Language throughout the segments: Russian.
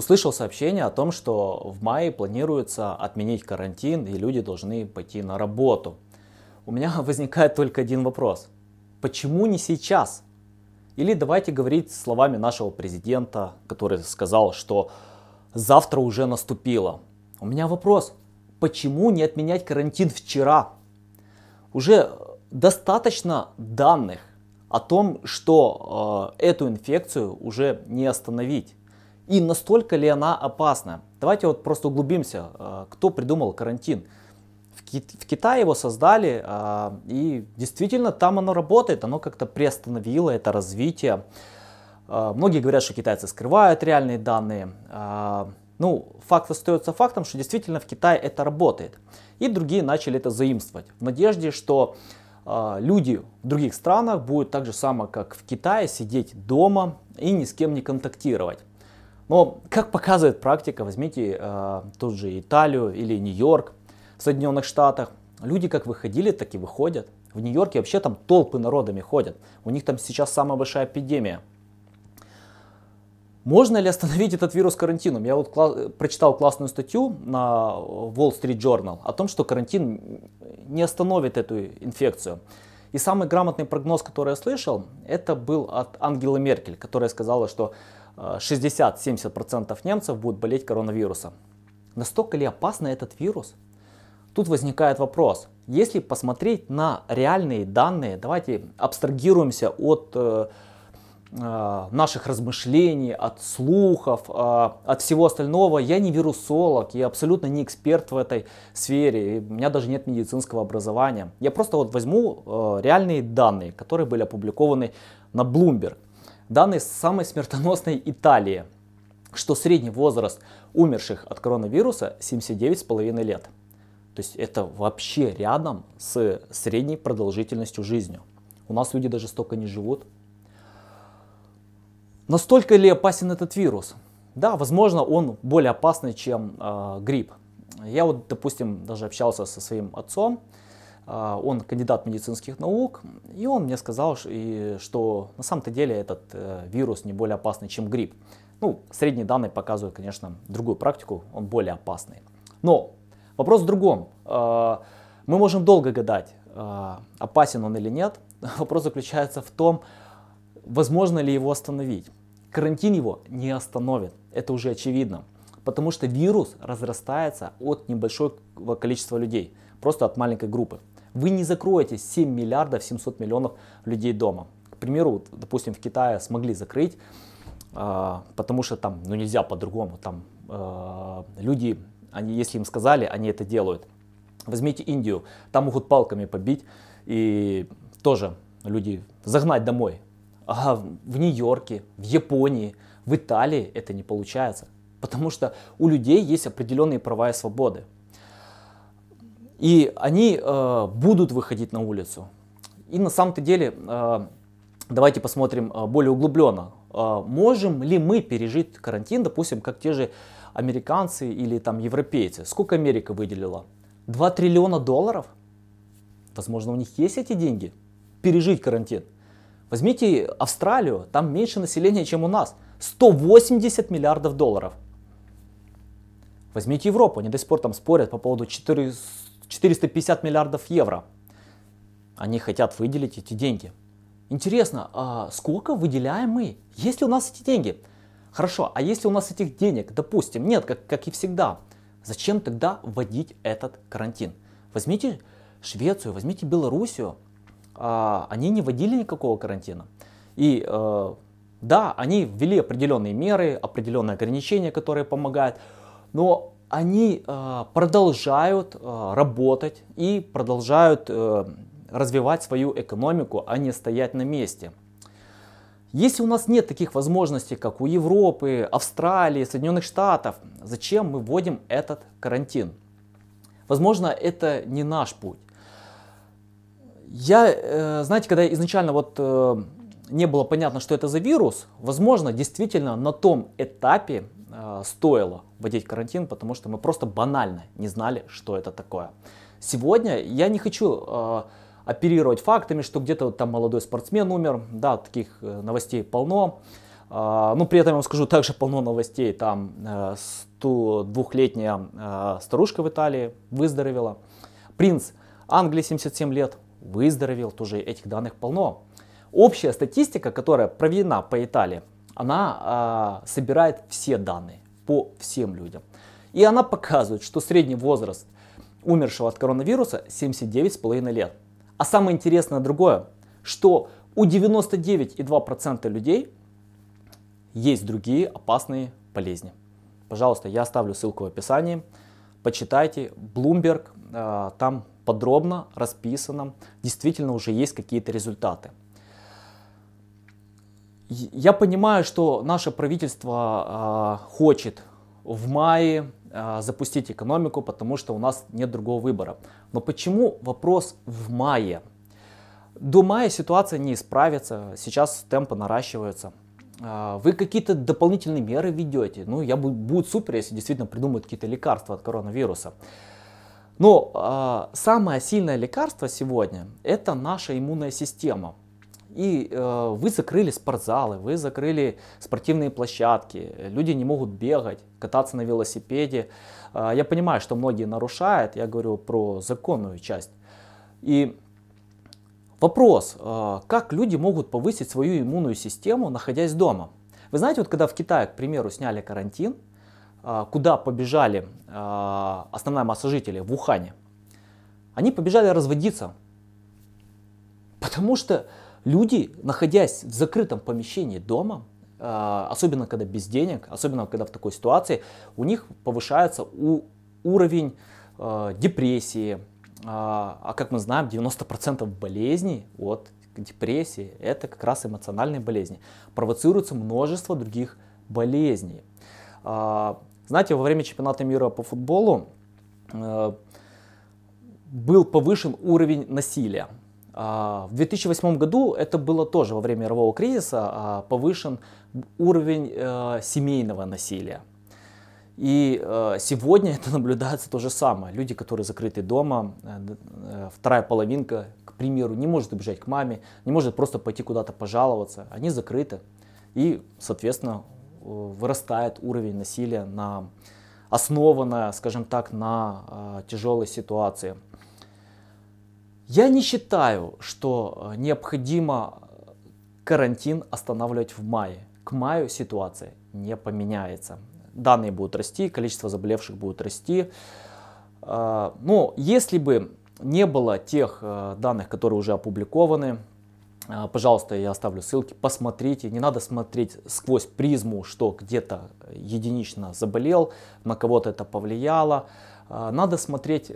услышал сообщение о том, что в мае планируется отменить карантин и люди должны пойти на работу. У меня возникает только один вопрос. Почему не сейчас? Или давайте говорить словами нашего президента, который сказал, что завтра уже наступило. У меня вопрос. Почему не отменять карантин вчера? Уже достаточно данных о том, что э, эту инфекцию уже не остановить. И настолько ли она опасна? Давайте вот просто углубимся, э, кто придумал карантин. В, Ки в Китае его создали, э, и действительно там оно работает, оно как-то приостановило это развитие. Э, многие говорят, что китайцы скрывают реальные данные. Ну, факт остается фактом, что действительно в Китае это работает. И другие начали это заимствовать в надежде, что люди в других странах будут так же само, как в Китае, сидеть дома и ни с кем не контактировать. Но, как показывает практика, возьмите э, тот же Италию или Нью-Йорк в Соединенных Штатах. Люди как выходили, так и выходят. В Нью-Йорке вообще там толпы народами ходят. У них там сейчас самая большая эпидемия. Можно ли остановить этот вирус карантином? Я вот кла- прочитал классную статью на Wall Street Journal о том, что карантин не остановит эту инфекцию. И самый грамотный прогноз, который я слышал, это был от Ангелы Меркель, которая сказала, что 60-70% немцев будут болеть коронавирусом. Настолько ли опасный этот вирус? Тут возникает вопрос. Если посмотреть на реальные данные, давайте абстрагируемся от э, Э, наших размышлений, от слухов, э, от всего остального. Я не вирусолог, я абсолютно не эксперт в этой сфере, у меня даже нет медицинского образования. Я просто вот возьму реальные данные, которые были опубликованы на Bloomberg. Данные самой смертоносной Италии, что средний возраст умерших от коронавируса 79,5 лет. То есть это вообще рядом с средней продолжительностью жизни. У нас люди даже столько не живут. Настолько ли опасен этот вирус? Да, возможно, он более опасный, чем э, грипп. Я вот, допустим, даже общался со своим отцом, он кандидат медицинских наук, и он мне сказал, что на самом-то деле этот э, вирус не более опасный, чем грипп. Ну, средние данные показывают, конечно, другую практику, он более опасный. Но вопрос в другом. Э, мы можем долго гадать, э, опасен он или нет. Вопрос заключается в том, возможно ли его остановить. Карантин его не остановит, это уже очевидно, потому что вирус разрастается от небольшого количества людей, просто от маленькой группы. Вы не закроете 7 миллиардов 700 миллионов людей дома. К примеру, допустим, в Китае смогли закрыть, а, потому что там ну, нельзя по-другому. Там а, люди, они, если им сказали, они это делают. Возьмите Индию, там могут палками побить и тоже люди загнать домой. А в Нью-Йорке, в Японии, в Италии это не получается. Потому что у людей есть определенные права и свободы. И они э, будут выходить на улицу. И на самом-то деле, э, давайте посмотрим э, более углубленно. Э, можем ли мы пережить карантин, допустим, как те же американцы или там европейцы? Сколько Америка выделила? 2 триллиона долларов? Возможно, у них есть эти деньги? Пережить карантин. Возьмите Австралию, там меньше населения, чем у нас. 180 миллиардов долларов. Возьмите Европу, они до сих пор там спорят по поводу 4, 450 миллиардов евро. Они хотят выделить эти деньги. Интересно, а сколько выделяем мы? Есть ли у нас эти деньги? Хорошо, а если у нас этих денег, допустим, нет, как, как и всегда, зачем тогда вводить этот карантин? Возьмите Швецию, возьмите Белоруссию, а, они не вводили никакого карантина. И э, да, они ввели определенные меры, определенные ограничения, которые помогают, но они э, продолжают э, работать и продолжают развивать свою экономику, а не стоять на месте. Если у нас нет таких возможностей, как у Европы, Австралии, Соединенных Штатов, зачем мы вводим этот карантин? Возможно, это не наш путь. Я, э, знаете, когда изначально вот э, не было понятно, что это за вирус, возможно, действительно на том этапе э, стоило вводить карантин, потому что мы просто банально не знали, что это такое. Сегодня я не хочу оперировать фактами, что где-то там молодой спортсмен умер, да, таких новостей полно. А, ну, при этом я вам скажу, также полно новостей. Там 102-летняя э, старушка в Италии выздоровела. Принц Англии 77 лет выздоровел, тоже этих данных полно. Общая статистика, которая проведена по Италии, она собирает все данные по всем людям. И она показывает, что средний возраст умершего от коронавируса 79,5 лет. А самое интересное другое, что у 99,2% людей есть другие опасные болезни. Пожалуйста, я оставлю ссылку в описании. Почитайте. Bloomberg, э, там подробно расписано. Действительно уже есть какие-то результаты. Я понимаю, что наше правительство э, хочет в мае э, запустить экономику, потому что у нас нет другого выбора. Но почему вопрос в мае? До мая ситуация не исправится, сейчас темпы наращиваются. Э, вы какие-то дополнительные меры ведете. Ну, я буду, будет супер, если действительно придумают какие-то лекарства от коронавируса. Но э, самое сильное лекарство сегодня это наша иммунная система и э, вы закрыли спортзалы, вы закрыли спортивные площадки, люди не могут бегать, кататься на велосипеде. Э, я понимаю, что многие нарушают, я говорю про законную часть. И вопрос, э, как люди могут повысить свою иммунную систему, находясь дома? Вы знаете, вот когда в Китае, к примеру, сняли карантин, э, куда побежали э, основная масса жителей, в Ухане, они побежали разводиться, потому что Люди, находясь в закрытом помещении дома, а, особенно когда без денег, особенно когда в такой ситуации, у них повышается уровень а, депрессии. А, а как мы знаем, 90% болезней от депрессии это как раз эмоциональные болезни. Провоцируется множество других болезней. Знаете, во время чемпионата мира по футболу был повышен уровень насилия. А, в 2008 году это было тоже во время мирового кризиса а, повышен уровень э, семейного насилия. И э, сегодня это наблюдается то же самое. Люди, которые закрыты дома, э, вторая половинка, к примеру, не может убежать к маме, не может просто пойти куда-то пожаловаться, они закрыты. И, соответственно, вырастает уровень насилия на основанное, скажем так, на тяжелой ситуации. Я не считаю, что э, необходимо э, карантин останавливать в мае. К маю ситуация не поменяется. Данные будут расти, количество заболевших будет расти. Э, но если бы не было тех данных, которые уже опубликованы, пожалуйста, я оставлю ссылки, посмотрите. Не надо смотреть сквозь призму, что где-то единично заболел, на кого-то это повлияло. Надо смотреть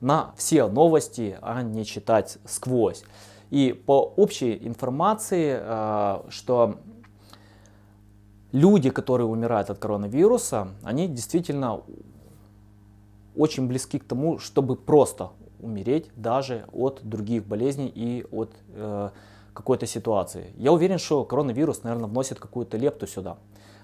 на все новости, а не читать сквозь. И по общей информации, э, что люди, которые умирают от коронавируса, они действительно очень близки к тому, чтобы просто умереть даже от других болезней и от э, какой-то ситуации. Я уверен, что коронавирус, наверное, вносит какую-то лепту сюда.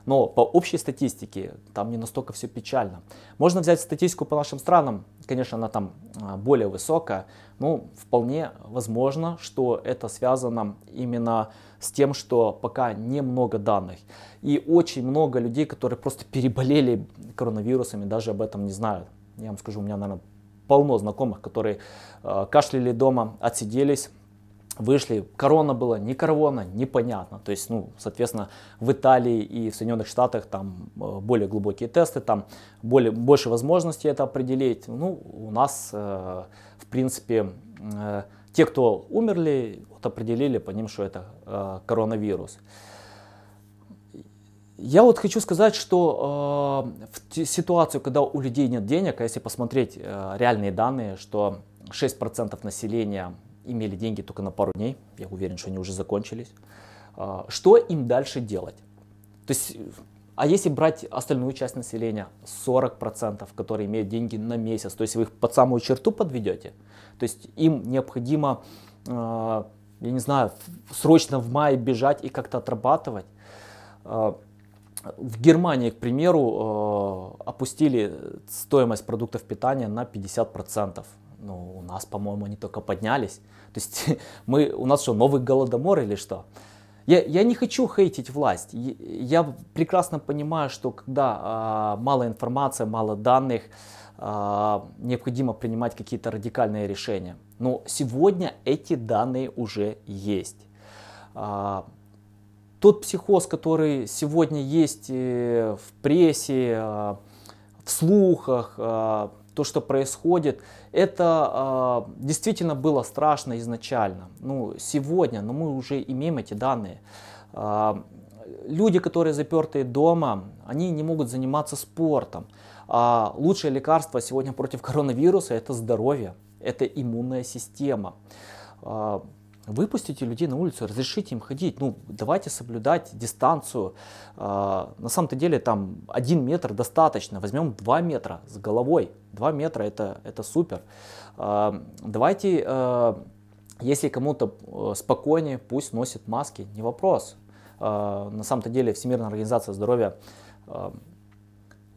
Но по общей статистике там не настолько все печально. Можно взять статистику по нашим странам, конечно, она там а, более высокая, но вполне возможно, что это связано именно с тем, что пока немного данных. И очень много людей, которые просто переболели коронавирусами, даже об этом не знают. Я вам скажу, у меня, наверное, полно знакомых, которые э, кашляли дома, отсиделись, вышли, корона была, не корона, непонятно. То есть, ну, соответственно, в Италии и в Соединенных Штатах там э, более глубокие тесты, там более, больше возможностей это определить. Ну, у нас, э, в принципе, э, те, кто умерли, вот определили по ним, что это коронавирус. Я вот хочу сказать, что э, в ситуацию, когда у людей нет денег, а если посмотреть э, реальные данные, что 6% населения имели деньги только на пару дней, я уверен, что они уже закончились. А, что им дальше делать? То есть, а если брать остальную часть населения, 40%, которые имеют деньги на месяц, то есть вы их под самую черту подведете, то есть им необходимо, а, я не знаю, срочно в мае бежать и как-то отрабатывать. А, в Германии, к примеру, опустили стоимость продуктов питания на 50% ну, у нас, по-моему, они только поднялись. То есть мы, у нас что, новый голодомор или что? Я, я не хочу хейтить власть. Я прекрасно понимаю, что когда а, мало информации, мало данных, а, необходимо принимать какие-то радикальные решения. Но сегодня эти данные уже есть. А, тот психоз, который сегодня есть э, в прессе, а, в слухах, а, то, что происходит, это э, действительно было страшно изначально. Ну, сегодня, но мы уже имеем эти данные. Э, люди, которые заперты дома, они не могут заниматься спортом. А лучшее лекарство сегодня против коронавируса это здоровье, это иммунная система. А, выпустите людей на улицу, разрешите им ходить. Ну, давайте соблюдать дистанцию. А, на самом-то деле там один метр достаточно. Возьмем два метра с головой. Два метра это, это супер. А, давайте, если кому-то э, спокойнее, пусть носит маски, не вопрос. На самом-то деле Всемирная организация здоровья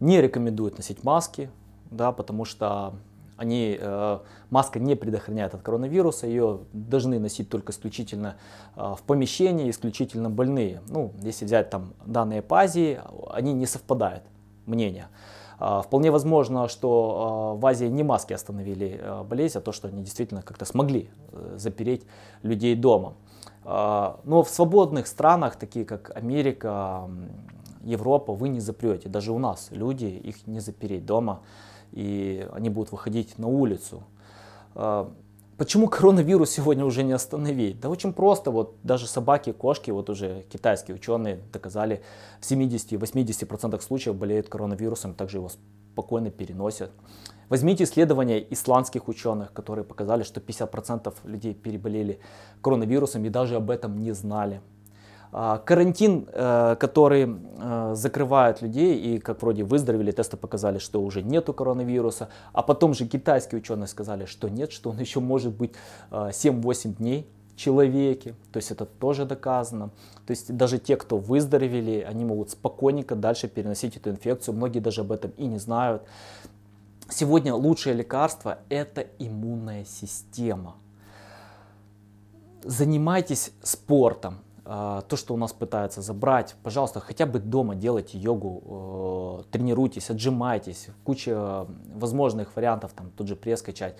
не рекомендуют носить маски, да, потому что они, э, маска не предохраняет от коронавируса, ее должны носить только исключительно э, в помещении, исключительно больные. Ну, если взять там данные по Азии, они не совпадают, мнения. Э, вполне возможно, что э, в Азии не маски остановили э, болезнь, а то, что они действительно как-то смогли э, запереть людей дома. Э, но в свободных странах, такие как Америка, Европа вы не запрете. Даже у нас люди, их не запереть дома, и они будут выходить на улицу. А, почему коронавирус сегодня уже не остановить? Да очень просто, вот даже собаки, кошки, вот уже китайские ученые доказали, в 70-80% случаев болеют коронавирусом, также его спокойно переносят. Возьмите исследования исландских ученых, которые показали, что 50% людей переболели коронавирусом и даже об этом не знали. А, карантин, э, который э, закрывает людей, и как вроде выздоровели, тесты показали, что уже нету коронавируса, а потом же китайские ученые сказали, что нет, что он еще может быть 7-8 э, дней в человеке, то есть это тоже доказано. То есть даже те, кто выздоровели, они могут спокойненько дальше переносить эту инфекцию, многие даже об этом и не знают. Сегодня лучшее лекарство это иммунная система. Занимайтесь спортом, то, что у нас пытаются забрать, пожалуйста, хотя бы дома делайте йогу, э, тренируйтесь, отжимайтесь, куча возможных вариантов, там тут же пресс качать.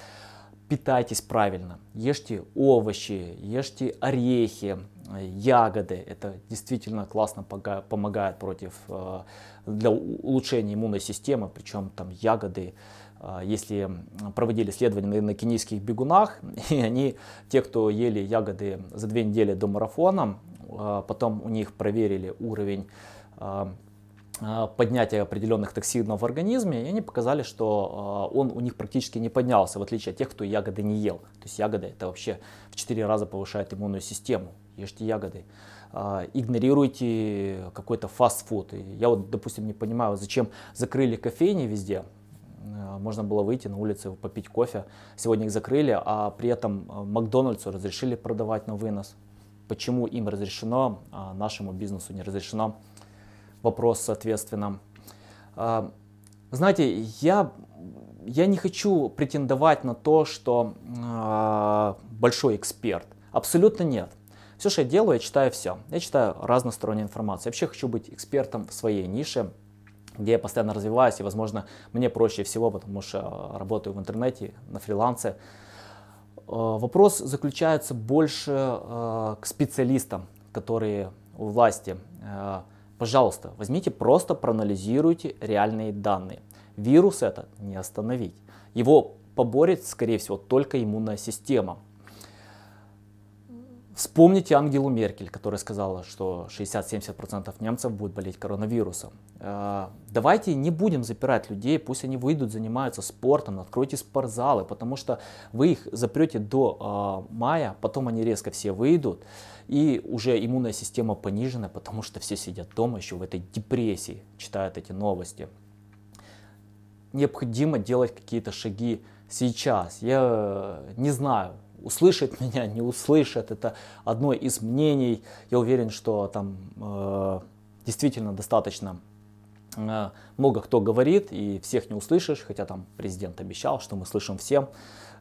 Питайтесь правильно, ешьте овощи, ешьте орехи, ягоды. Это действительно классно помогает против, э, для улучшения иммунной системы, причем там ягоды, а, если проводили исследования на кенийских бегунах, и они, те, кто ели ягоды за две недели до марафона, а, потом у них проверили уровень а, поднятия определенных токсинов в организме, и они показали, что он у них практически не поднялся, в отличие от тех, кто ягоды не ел. То есть ягоды это вообще в 4 раза повышает иммунную систему. Ешьте ягоды. Игнорируйте какой-то фастфуд. Я вот, допустим, не понимаю, зачем закрыли кофейни везде, можно было выйти на улицу попить кофе. Сегодня их закрыли, а при этом Макдональдсу разрешили продавать на вынос. Почему им разрешено, а нашему бизнесу не разрешено? Вопрос, соответственно. Э, знаете, я, я не хочу претендовать на то, что большой эксперт. Абсолютно нет. Все, что я делаю, я читаю все. Я читаю разностороннюю информацию. Я вообще хочу быть экспертом в своей нише, где я постоянно развиваюсь, и, возможно, мне проще всего, потому что работаю в интернете, на фрилансе. Э, вопрос заключается больше э, к специалистам, которые у власти. Э, пожалуйста, возьмите, просто проанализируйте реальные данные. Вирус это не остановить. Его поборет, скорее всего, только иммунная система. Вспомните Ангелу Меркель, которая сказала, что 60-70% немцев будет болеть коронавирусом. Э, давайте не будем запирать людей, пусть они выйдут, занимаются спортом, откройте спортзалы, потому что вы их запрете до э, мая, потом они резко все выйдут, и уже иммунная система понижена, потому что все сидят дома еще в этой депрессии, читают эти новости. Необходимо делать какие-то шаги сейчас. Я не знаю, услышит меня, не услышит. Это одно из мнений. Я уверен, что там э, действительно достаточно э, много кто говорит, и всех не услышишь, хотя там президент обещал, что мы слышим всем.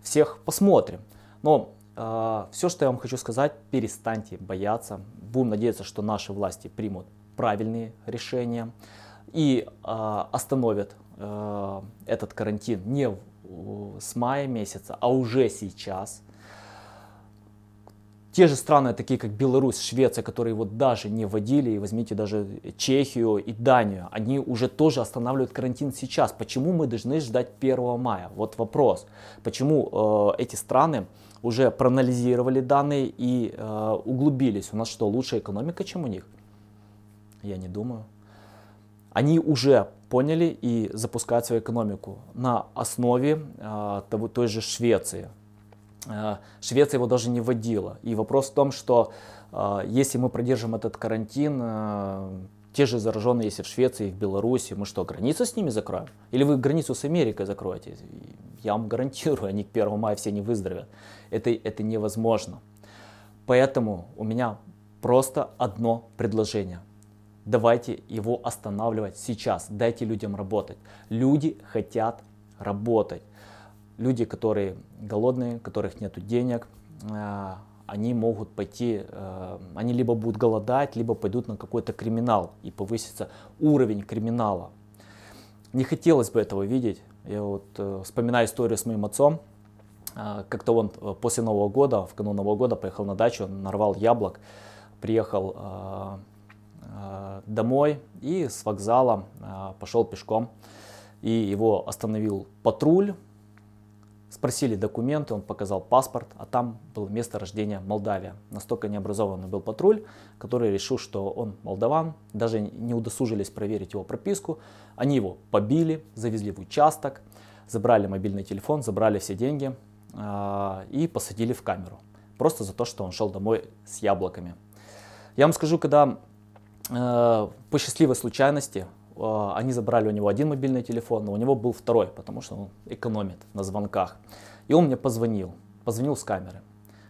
Всех посмотрим. Но э, все, что я вам хочу сказать, перестаньте бояться. Будем надеяться, что наши власти примут правильные решения и э, остановят э, этот карантин не с мая месяца, а уже сейчас. Те же страны, такие как Беларусь, Швеция, которые его даже не вводили, и возьмите даже Чехию и Данию, они уже тоже останавливают карантин сейчас. Почему мы должны ждать 1 мая? Вот вопрос. Почему э, эти страны уже проанализировали данные и э, углубились? У нас что, лучшая экономика, чем у них? Я не думаю. Они уже поняли и запускают свою экономику на основе э, того, той же Швеции. Э, Швеция его даже не вводила. И вопрос в том, что э, если мы продержим этот карантин, э, те же зараженные, если в Швеции, в Беларуси, мы что, границу с ними закроем? Или вы границу с Америкой закроете? Я вам гарантирую, они к 1 мая все не выздоровят. Это, это невозможно. Поэтому у меня просто одно предложение давайте его останавливать сейчас. Дайте людям работать. Люди хотят работать. Люди, которые голодные, у которых нет денег, э, они могут пойти, э, они либо будут голодать, либо пойдут на какой-то криминал и повысится уровень криминала. Не хотелось бы этого видеть. Я вот э, вспоминаю историю с моим отцом. Как-то он после Нового года, в канун Нового года поехал на дачу, нарвал яблок, приехал Э, домой и с вокзала э, пошел пешком. И его остановил патруль, спросили документы, он показал паспорт, а там было место рождения Молдавия. Настолько необразованный был патруль, который решил, что он молдаван, даже не удосужились проверить его прописку. Они его побили, завезли в участок, забрали мобильный телефон, забрали все деньги э, и посадили в камеру. Просто за то, что он шел домой с яблоками. Я вам скажу, когда Э, по счастливой случайности они забрали у него один мобильный телефон, но у него был второй, потому что он экономит на звонках. И он мне позвонил, позвонил с камеры.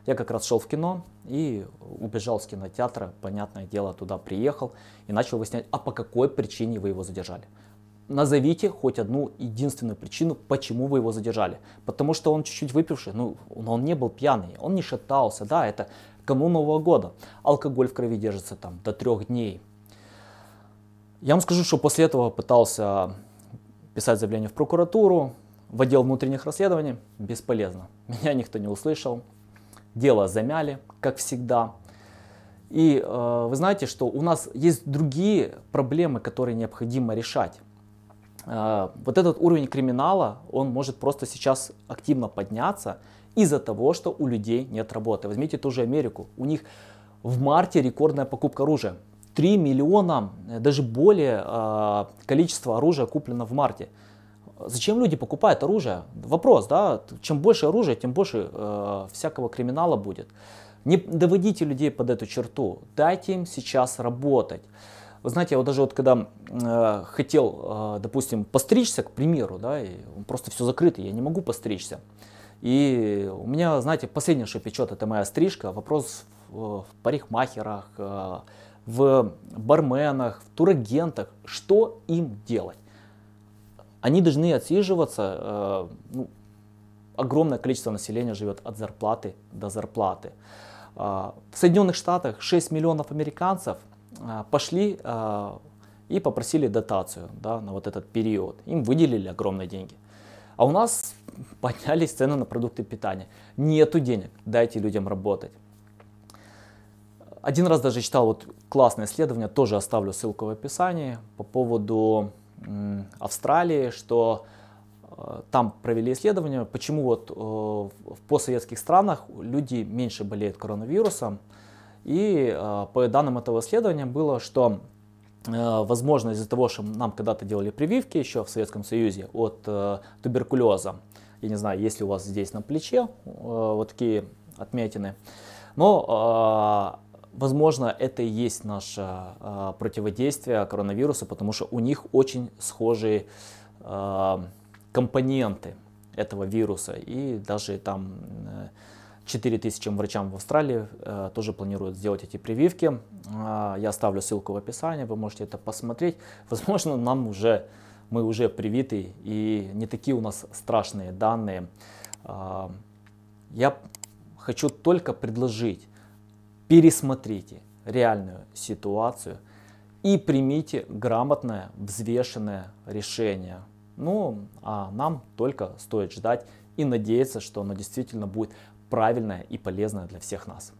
Я как раз шел в кино и убежал с кинотеатра, понятное дело, туда приехал и начал выяснять, а по какой причине вы его задержали. Назовите хоть одну единственную причину, почему вы его задержали. Потому что он чуть-чуть выпивший, ну, он не был пьяный, он не шатался, да, это канун Нового года. Алкоголь в крови держится там до трех дней. Я вам скажу, что после этого пытался писать заявление в прокуратуру, в отдел внутренних расследований. Бесполезно. Меня никто не услышал. Дело замяли, как всегда. И э, вы знаете, что у нас есть другие проблемы, которые необходимо решать. Э, вот этот уровень криминала, он может просто сейчас активно подняться из-за того, что у людей нет работы. Возьмите ту же Америку. У них в марте рекордная покупка оружия. 3 миллиона, э, даже более э, количество оружия куплено в марте. Зачем люди покупают оружие? Вопрос, да, чем больше оружия, тем больше э, всякого криминала будет. Не доводите людей под эту черту, дайте им сейчас работать. Вы знаете, я вот даже вот когда э, хотел, э, допустим, постричься, к примеру, да, и просто все закрыто, я не могу постричься. И у меня, знаете, последнее, что печет, это моя стрижка. Вопрос в, в парикмахерах, э, в барменах, в турагентах, что им делать? Они должны отсиживаться, э, ну, огромное количество населения живет от зарплаты до зарплаты. Э, в Соединенных Штатах 6 миллионов американцев э, пошли и попросили дотацию да, на вот этот период. Им выделили огромные деньги. А у нас поднялись цены на продукты питания. Нету денег, дайте людям работать. Один раз даже читал вот классное исследование, тоже оставлю ссылку в описании, по поводу Австралии, что э, там провели исследование, почему вот э, в постсоветских странах люди меньше болеют коронавирусом. И э, по данным этого исследования было, что возможно из-за того, что нам когда-то делали прививки еще в Советском Союзе от туберкулеза, я не знаю, есть ли у вас здесь на плече вот такие отметины, но Возможно, это и есть наше э, противодействие коронавирусу, потому что у них очень схожие э, компоненты этого вируса. И даже там 4000 врачам в Австралии э, тоже планируют сделать эти прививки. Э, я оставлю ссылку в описании, вы можете это посмотреть. Возможно, нам уже, мы уже привиты и не такие у нас страшные данные. Э, я хочу только предложить, пересмотрите реальную ситуацию и примите грамотное, взвешенное решение. Ну, а нам только стоит ждать и надеяться, что оно действительно будет правильное и полезное для всех нас.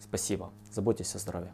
Спасибо. Заботьтесь о здоровье.